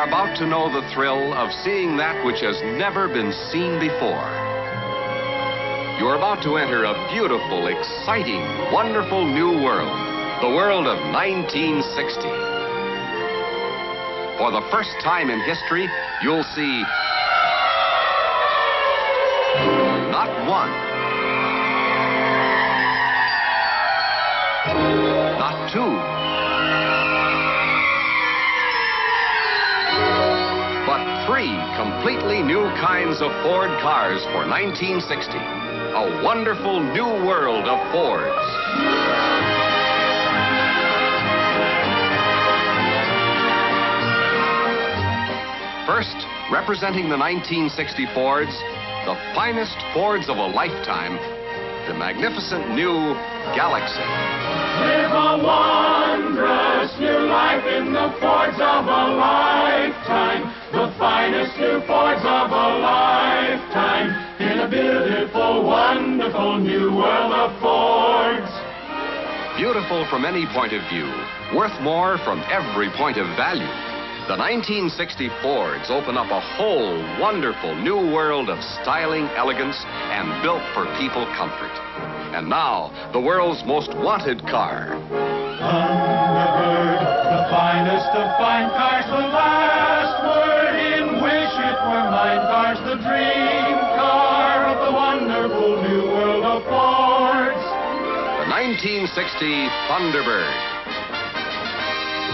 are about to know the thrill of seeing that which has never been seen before. You are about to enter a beautiful, exciting, wonderful new world, the world of 1960. For the first time in history, you'll see not one, not two, completely new kinds of Ford cars for 1960. A wonderful new world of Fords. First, representing the 1960 Fords, the finest Fords of a lifetime, the magnificent new Galaxie. Live a wondrous new life in the Fords of a lifetime. Beautiful from any point of view, worth more from every point of value. The 1960 Fords open up a whole wonderful new world of styling, elegance, and built for people comfort. And now, the world's most wanted car. Thunderbird, the finest of fine cars, the last word in wish it were mine cars, the dream car of the wonderful new world of. The 1960 Thunderbird.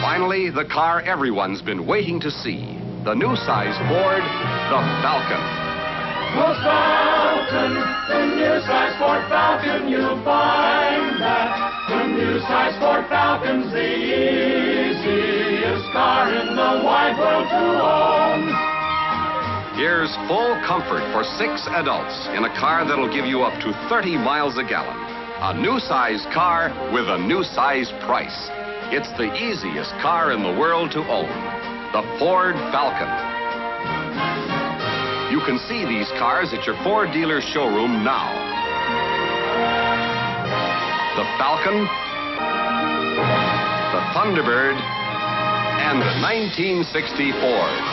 Finally, the car everyone's been waiting to see. The new size Ford, the Falcon. The Falcon, the new size Ford Falcon, you'll find that the new size Ford Falcon's the easiest car in the wide world to own. Here's full comfort for six adults in a car that'll give you up to 30 miles a gallon. A new size car with a new size price. It's the easiest car in the world to own. The Ford Falcon. You can see these cars at your Ford dealer showroom now. The Falcon, the Thunderbird, and the 1960 Fords.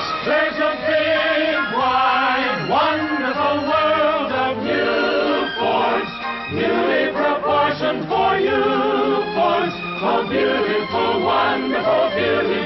For you, Fords. So beautiful, wonderful, beautiful,